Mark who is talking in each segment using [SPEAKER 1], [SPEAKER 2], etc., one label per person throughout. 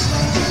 [SPEAKER 1] sie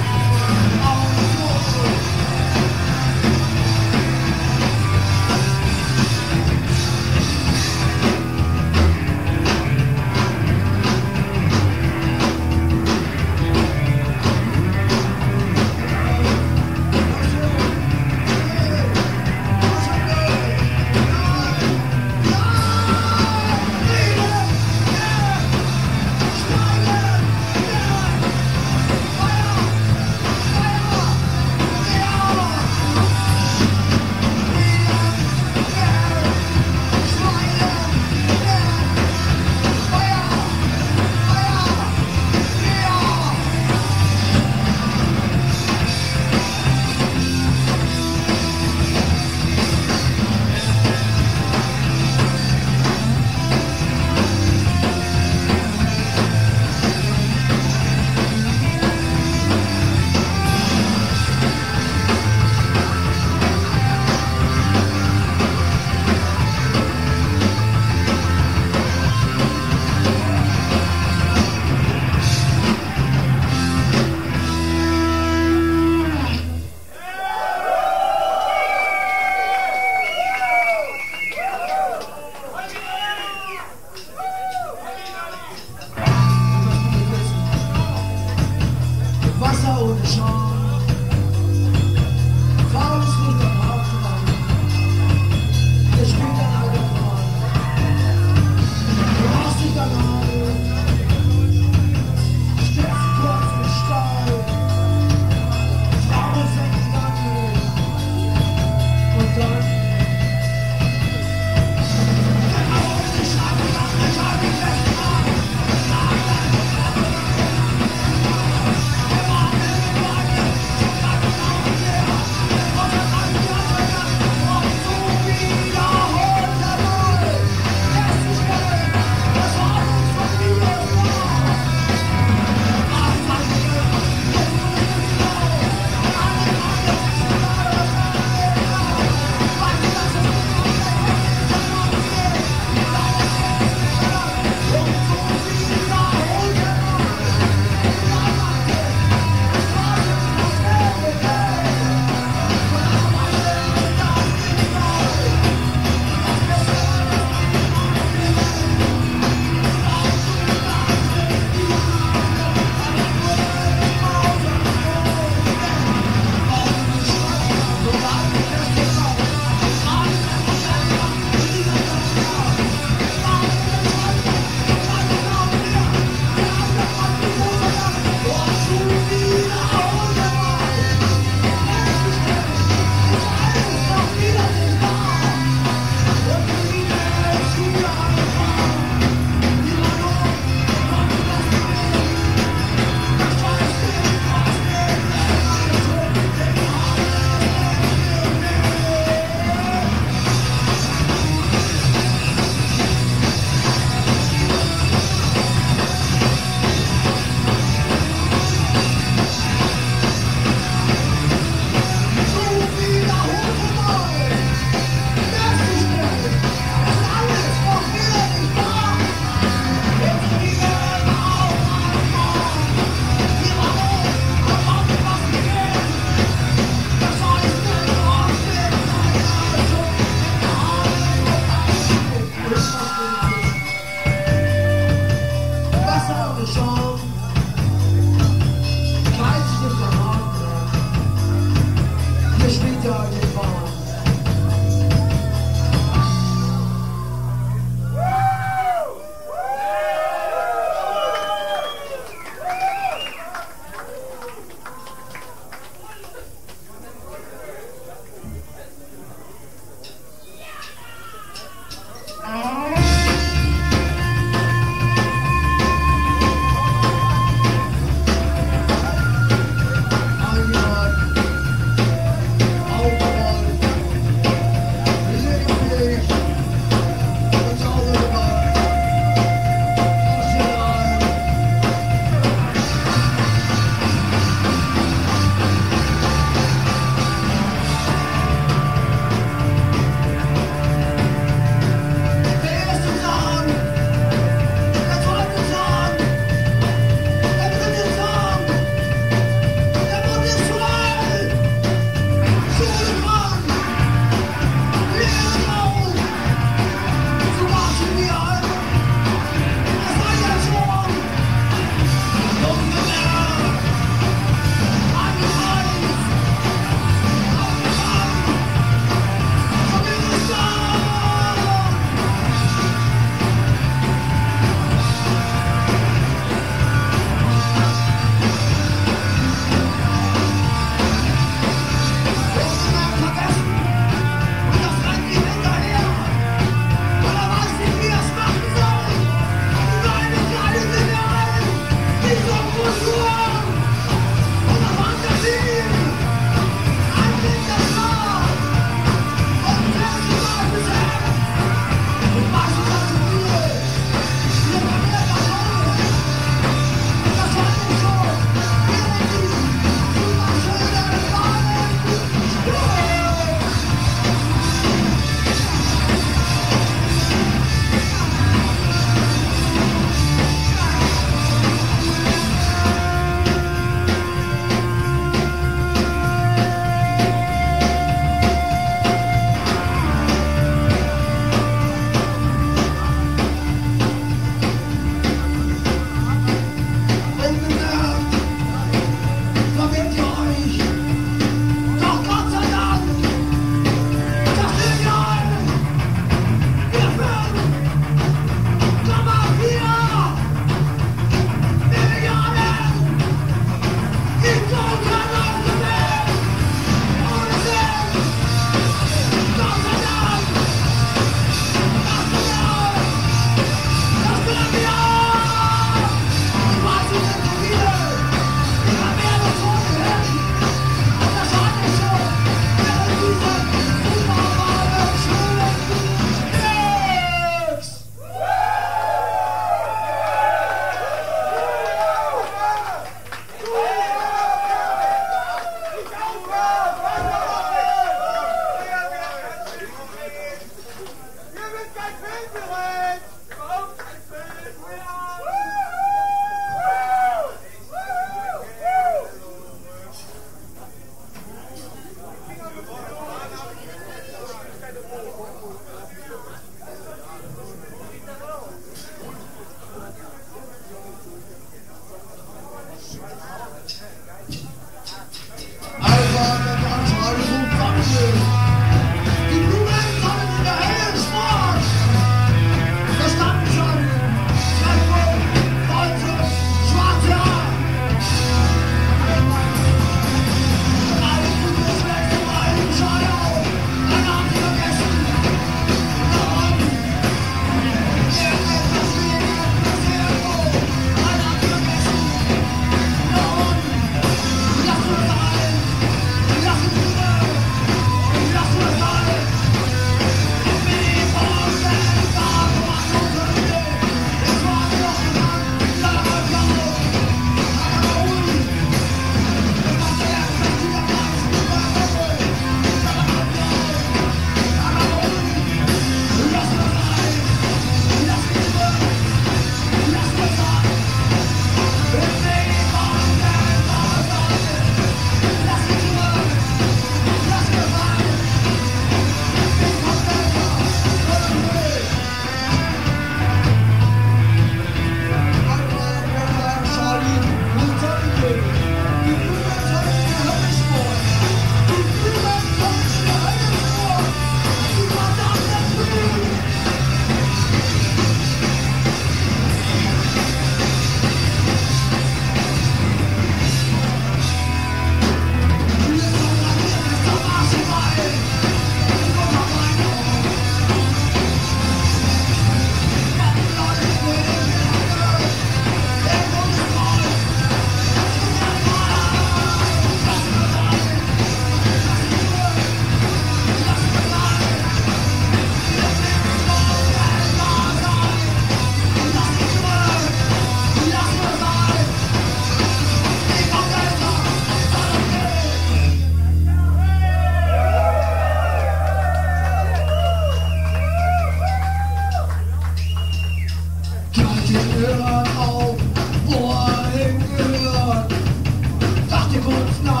[SPEAKER 1] Dachte kurz